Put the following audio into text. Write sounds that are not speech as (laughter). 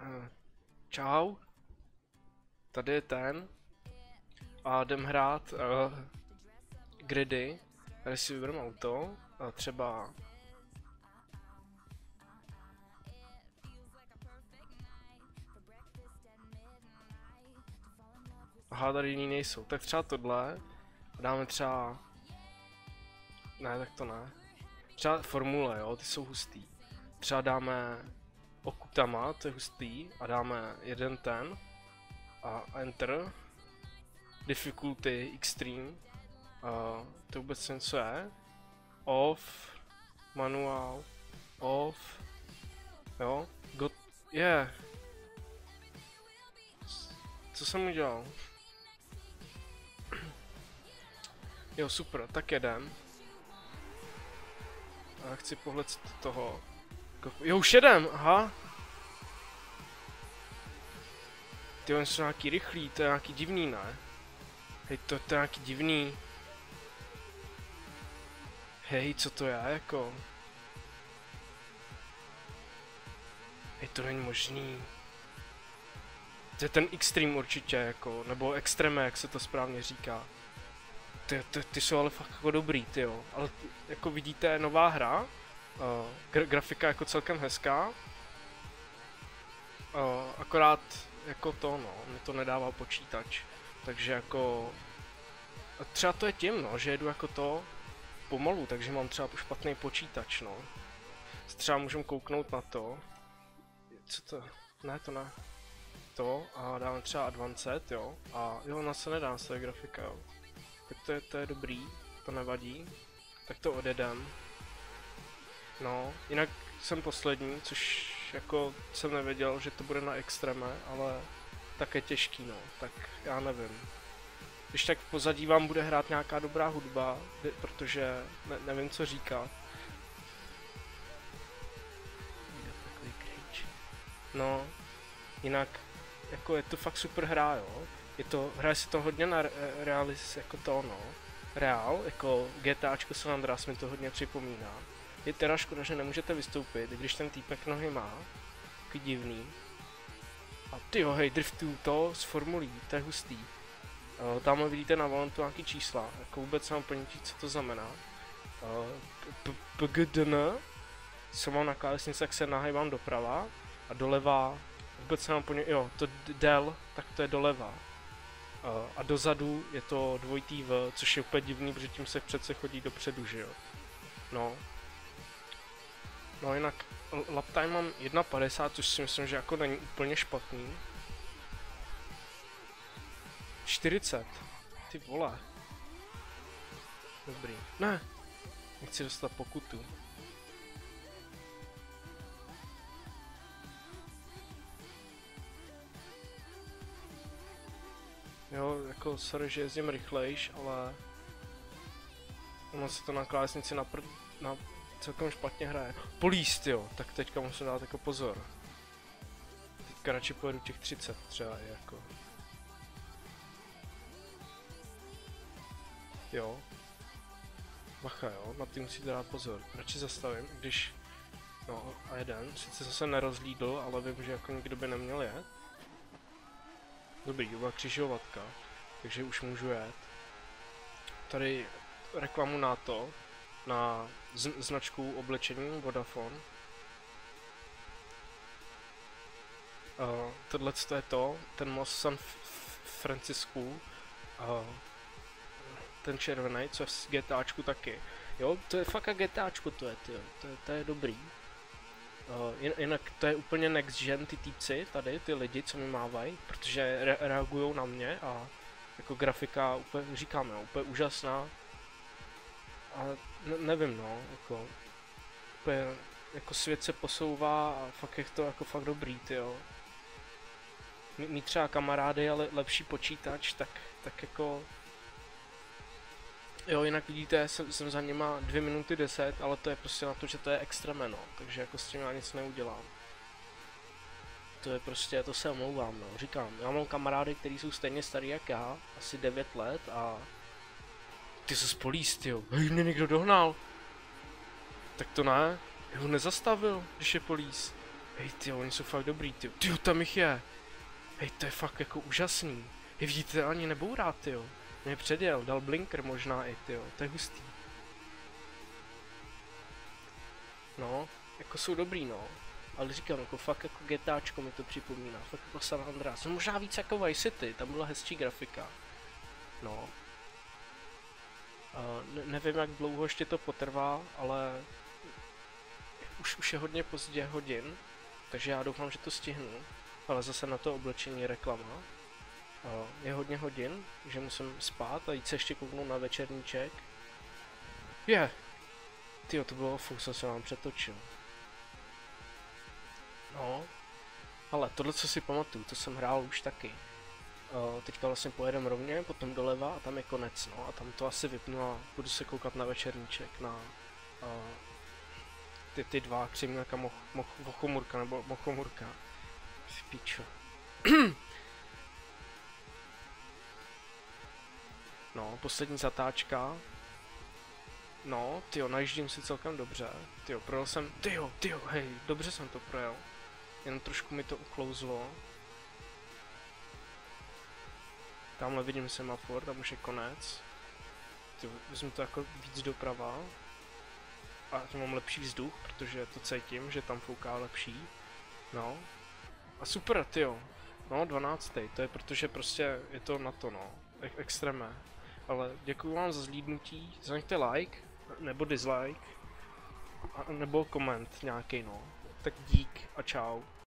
Uh, čau. Tady je ten. A jdem hrát uh, gridy. Tady si vybereme auto. A třeba... Aha, tady jiný nejsou. Tak třeba tohle. Dáme třeba... Ne, tak to ne. Třeba formule, jo, ty jsou hustý. Třeba dáme okutama, to je hustý, a dáme jeden ten a enter. Difficulty extreme, a to vůbec něco je. Off, manuál, off, jo, got, je. Yeah. Co jsem udělal? Jo, super, tak jedem. A chci pohled toho. Jo, už jedem, aha. Ty oni jsou nějaký rychlý, to je nějaký divný, ne? Hej, to, to je nějaký divný. Hej, co to je, jako? Hej, to není možný. To je ten extreme určitě, jako, nebo extreme, jak se to správně říká. Ty, ty, ty jsou ale fakt jako dobrý, ty jo. Ale jako vidíte, nová hra, uh, gra grafika jako celkem hezká. Uh, akorát jako to, no, mi to nedává počítač. Takže jako... Třeba to je tím, no, že jedu jako to pomalu, takže mám třeba špatný počítač, no. Třeba můžeme kouknout na to. Co to? Ne, to ne. To a dáme třeba Advanced, jo. A jo, na se nedá se grafika, jo. Tak to je, to je dobrý, to nevadí. Tak to odjedem. No, jinak jsem poslední, což jako jsem nevěděl, že to bude na extreme, ale také těžký, no, tak já nevím. Když tak v pozadí vám bude hrát nějaká dobrá hudba, protože ne, nevím, co říkat. No, jinak, jako je to fakt super hra, jo. Je to, hraje se to hodně na re, realis, jako to, no. Real, jako GTAčko San Andreas mi to hodně připomíná. Je teda škoda, že nemůžete vystoupit, když ten týpek nohy má. Takový divný. A ty hej, driftu to z formulí, to je hustý. Uh, tamhle vidíte na volantu nějaký čísla, jako vůbec mám ponětí, co to znamená. Uh, co mám na klávesnici, jak se nahývám doprava a doleva, vůbec mám ponětí, jo, to del, tak to je doleva. Uh, a dozadu je to dvojitý V, což je úplně divný, protože tím se přece chodí dopředu, že jo. No, No jinak lap time mám 1.50, což si myslím, že jako není úplně špatný. 40. Ty vole. Dobrý. Ne. Nechci dostat pokutu. Jo, jako sorry, že jezdím rychlejš, ale ono se to na klávesnici na, na celkem špatně hraje. Políst, jo, tak teďka musím dát jako pozor. Teďka radši pojedu těch 30 třeba jako. Jo. Bacha jo, na ty musíte dát pozor. Radši zastavím, když... No a jeden, sice zase nerozlídl, ale vím, že jako nikdo by neměl jet. Dobrý, byla křižovatka, takže už můžu jet. Tady reklamu na to, na značku oblečení Vodafone. Uh, tohle je to, ten most San Francisco, uh, ten červený, co je v GTAčku taky. Jo, to je fakt a GTAčku to je, tyjo. To, je, to je dobrý. Uh, jinak to je úplně next gen ty týpci tady, ty lidi, co mi mávají, protože re reagují na mě a jako grafika úplně, říkám, jo, úplně úžasná, ale ne, nevím no, jako, úplně, jako svět se posouvá a fakt je to jako fakt dobrý, jo. Mít třeba kamarády, ale lepší počítač, tak, tak jako Jo, jinak vidíte, jsem, jsem za něma 2 minuty 10, ale to je prostě na to, že to je extremeno, takže jako s tím já nic neudělám. To je prostě, to se omlouvám, no, říkám, já mám kamarády, kteří jsou stejně starý jak já, asi 9 let a ty se spolíst, jo. Hej, mě někdo dohnal. Tak to ne. Já ho nezastavil, když je polís. Hej, ty, oni jsou fakt dobrý, ty. Ty, tam jich je. Hej, to je fakt jako úžasný. Hej, vidíte, ani nebourá, ty jo. Mě předjel, dal blinker možná i, ty. To je hustý. No, jako jsou dobrý, no. Ale říkám, jako fakt jako GTAčko mi to připomíná, fakt jako San Andreas. No možná víc jako Vice City, tam byla hezčí grafika. No. Ne- nevím, jak dlouho ještě to potrvá, ale už, už je hodně pozdě hodin, takže já doufám, že to stihnu. Ale zase na to oblečení reklama. Je hodně hodin, že musím spát a jít se ještě kouknout na večerníček. Je! Yeah. Tyjo, to bylo fuk, jsem se vám přetočil. No, ale tohle, co si pamatuju, to jsem hrál už taky. Teďka vlastně pojedem rovně, potom doleva a tam je konec, no. A tam to asi vypnu a budu se koukat na večerníček, na uh, ty, ty dva, křivňáka moch, moch, mochomurka, nebo mochomurka. Pičo. (clears throat) no, poslední zatáčka. No, tyjo, najíždím si celkem dobře. Tyjo, projel jsem, tyjo, tyjo, hej, dobře jsem to projel. Jen trošku mi to uklouzlo. Tamhle vidím semafor, tam už je konec. Ty, vezmu to jako víc doprava. A tím mám lepší vzduch, protože to cítím, že tam fouká lepší. No. A super, tyjo. No, 12. To je protože prostě je to na to, no. E- extrémé. Ale děkuji vám za zlídnutí. Zanechte like, nebo dislike. A, nebo koment nějaký, no. Tak dík a čau.